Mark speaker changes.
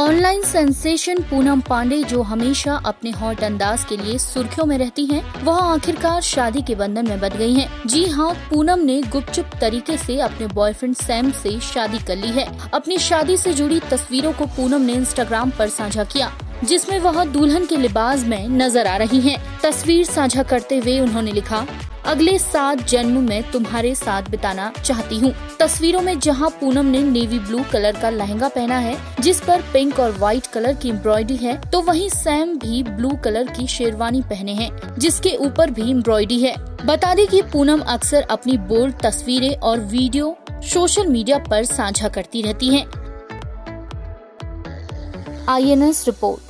Speaker 1: Online sensation Poonam Pandey जो हमेशा अपने हॉट अंदाज के लिए सुर्खियों में रहती हैं, वह आखिरकार शादी के बंधन में बंध गई हैं। जी हाँ पूनम ने गुपचुप तरीके से अपने बॉयफ्रेंड सैम से शादी कर ली है अपनी शादी से जुड़ी तस्वीरों को पूनम ने इंस्टाग्राम पर साझा किया जिसमें वह दुल्हन के लिबास में नज़र आ रही हैं। तस्वीर साझा करते हुए उन्होंने लिखा अगले सात जन्म में तुम्हारे साथ बिताना चाहती हूँ। तस्वीरों में जहाँ पूनम ने नेवी ब्लू कलर का लहंगा पहना है, जिस पर पिंक और व्हाइट कलर की एम्ब्रॉयडरी है तो वहीं सैम भी ब्लू कलर की शेरवानी पहने हैं, जिसके ऊपर भी एम्ब्रॉयडरी है। बता दें कि पूनम अक्सर अपनी बोल्ड तस्वीरें और वीडियो सोशल मीडिया पर साझा करती रहती हैं। I report.